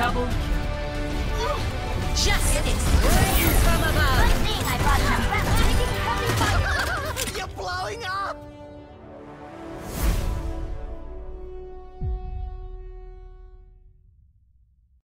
Double kill. Justice!